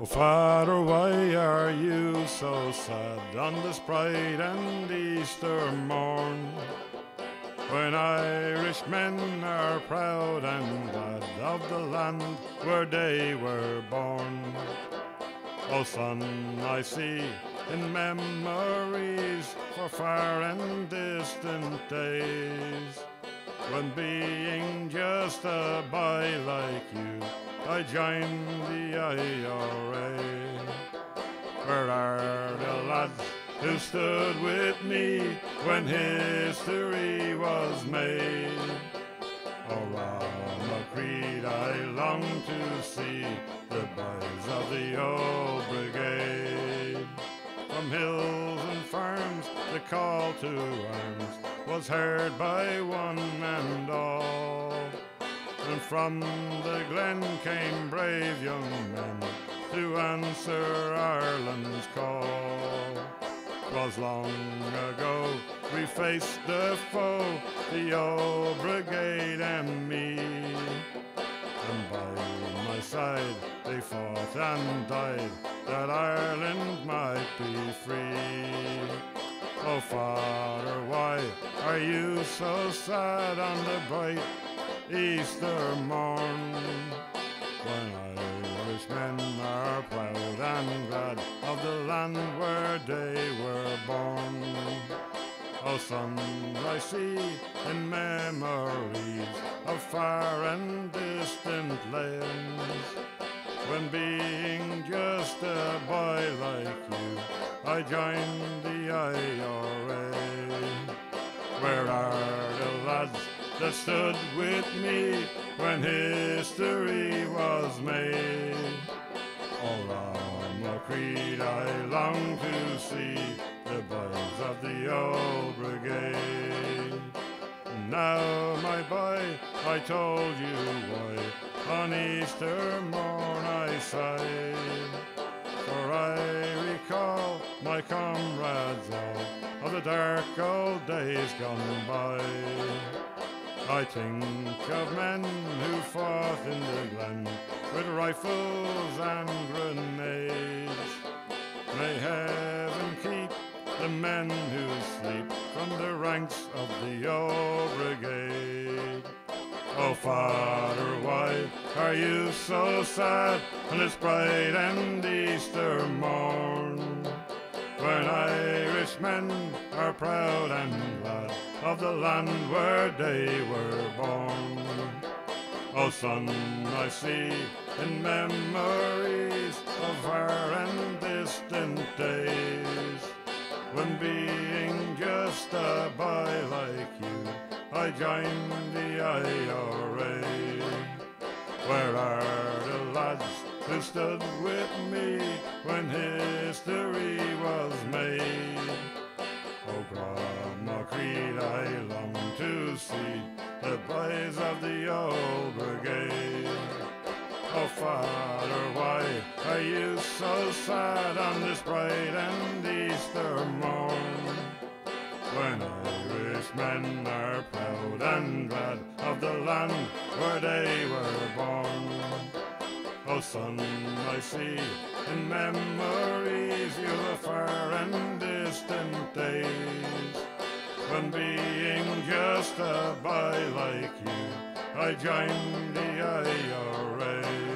Oh, Father, why are you so sad on this bright and Easter morn? When Irishmen are proud and glad of the land where they were born. Oh, son, I see in memories for far and distant days. When being just a boy like you, I joined the IRA. Where are the lads who stood with me when history was made? Oh, on the creed I long to see the boys of the old brigade. From hills and farms the call to arms was heard by one and all. And from the glen came brave young men to answer Ireland's call. Was long ago we faced the foe, the old brigade and me. And by my side they fought and died that Ireland might be free. Oh, Father, why are you so sad on the bright Easter morn? When Irishmen are proud and glad of the land where they were born. Oh, I see in memories of far and distant lands. When being just a boy like you, I joined the IRA. Where are the lads that stood with me when history was made? All on the creed I long to see the boys of the old brigade. Now, my boy, I told you why on Easter morn I sighed. For I recall my comrades all of the dark old days gone by. I think of men who fought in the glen with rifles and grenades. May heaven keep the men who sleep from the ranks of the old brigade. Oh, Father, why are you so sad on this bright and Easter morn? When Irishmen are proud and glad of the land where they were born. Oh, son, I see in memories of far and distant days when being just a boy like you, I joined the IRA. Where are the lads who stood with me when history was made? Oh, Grandma Creed, I long to see the boys of the old brigade. Oh, Father, are you so sad on this bright and Easter morn? When Irishmen are proud and glad of the land where they were born. Oh, son, I see in memories your far and distant days. When being just a boy like you, I joined the IRA.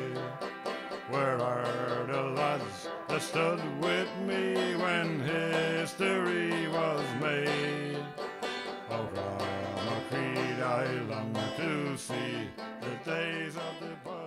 Stood with me when history was made? Oh, Grandma Creed, I long to see the days of the boy.